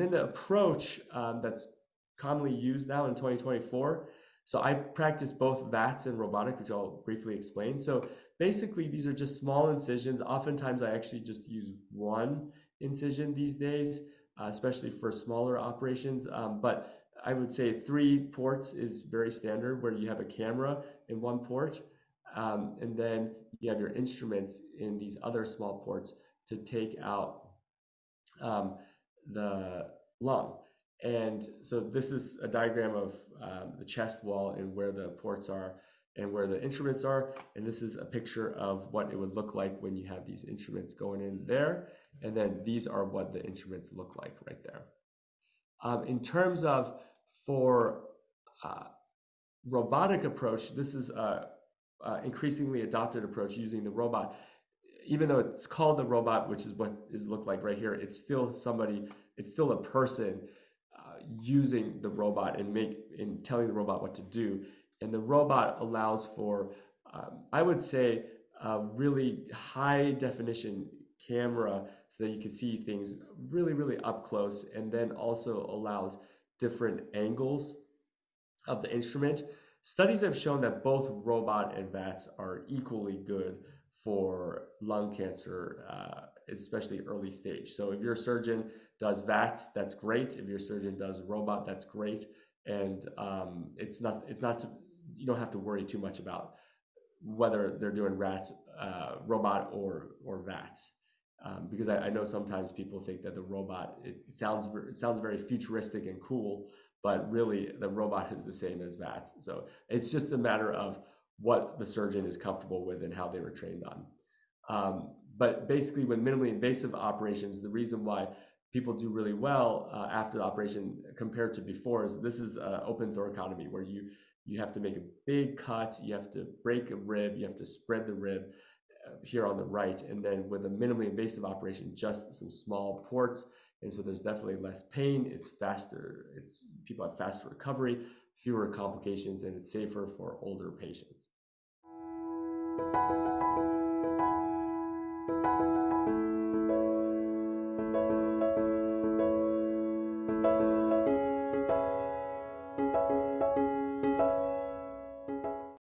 and then the approach um, that's commonly used now in 2024. So I practice both VATS and robotic, which I'll briefly explain. So basically, these are just small incisions. Oftentimes, I actually just use one incision these days, uh, especially for smaller operations. Um, but I would say three ports is very standard, where you have a camera in one port, um, and then you have your instruments in these other small ports to take out um, the lung. And so this is a diagram of um, the chest wall and where the ports are and where the instruments are. And this is a picture of what it would look like when you have these instruments going in there. And then these are what the instruments look like right there. Um, in terms of for uh, robotic approach, this is a, a increasingly adopted approach using the robot even though it's called the robot, which is what is looked like right here, it's still somebody, it's still a person uh, using the robot and make and telling the robot what to do. And the robot allows for, um, I would say, a really high definition camera so that you can see things really, really up close, and then also allows different angles of the instrument. Studies have shown that both robot and VATS are equally good for lung cancer, uh, especially early stage. So if your surgeon does VATS, that's great. If your surgeon does robot, that's great. And um, it's not it's not to, you don't have to worry too much about whether they're doing rats, uh, robot or or VATS. Um, because I, I, know sometimes people think that the robot it, it, sounds it sounds very futuristic and cool, but really the robot is the same as VATS. So it's just a matter of what the surgeon is comfortable with and how they were trained on. Um, but basically, with minimally invasive operations, the reason why people do really well uh, after the operation compared to before is this is uh, open thoracotomy where you you have to make a big cut, you have to break a rib, you have to spread the rib uh, here on the right, and then with a minimally invasive operation, just some small ports, and so there's definitely less pain. It's faster. It's people have faster recovery, fewer complications and it's safer for older patients.